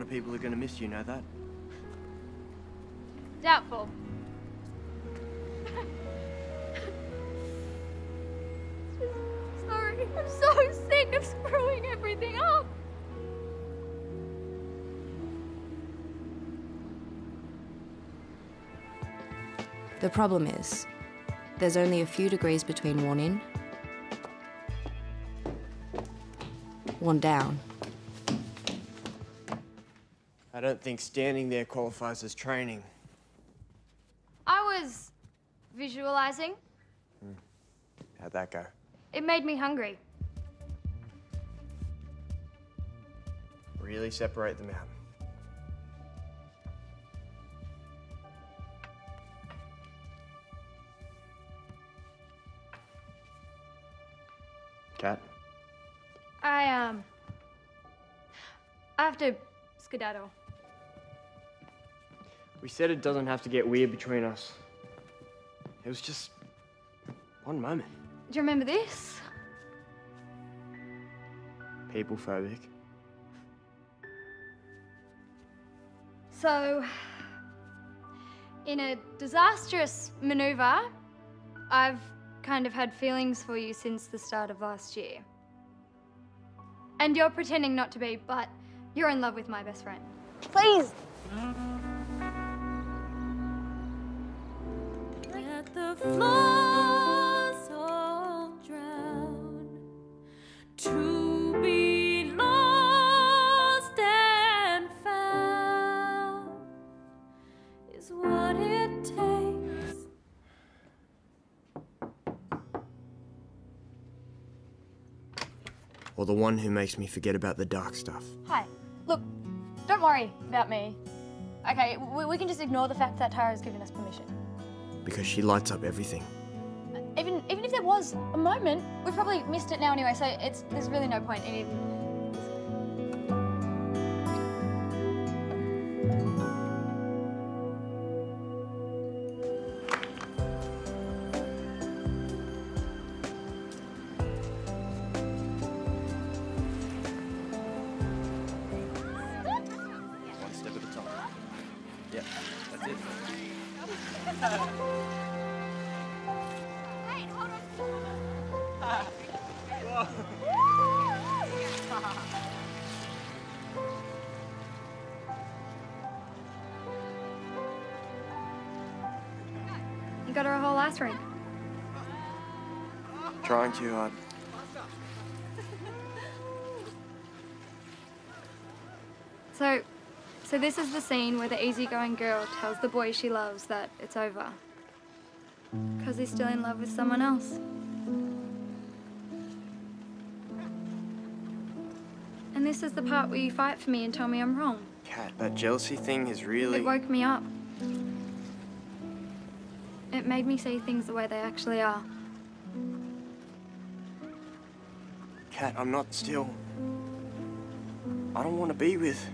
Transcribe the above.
lot of people are going to miss you, know that? Doubtful. Sorry, I'm so sick of screwing everything up. The problem is, there's only a few degrees between one in, one down. I don't think standing there qualifies as training. I was visualizing. How'd that go? It made me hungry. Really separate them out. Kat? I, um. I have to skedaddle. We said it doesn't have to get weird between us. It was just one moment. Do you remember this? People phobic. So, in a disastrous maneuver, I've kind of had feelings for you since the start of last year. And you're pretending not to be, but you're in love with my best friend. Please! Let the floors all drown to be lost and found is what it takes. Or the one who makes me forget about the dark stuff. Hi. Look, don't worry about me. Okay, we, we can just ignore the fact that Tara Tara's given us permission. Because she lights up everything. Even even if there was a moment, we've probably missed it now anyway, so it's there's really no point in even. One step at a time. Yep, that's it. You got her a whole ass ring. Trying too hard. So, so this is the scene where the easygoing girl tells the boy she loves that it's over. Because he's still in love with someone else. And this is the part where you fight for me and tell me I'm wrong. Kat, that jealousy thing is really. It woke me up. It made me see things the way they actually are. Kat, I'm not still. I don't want to be with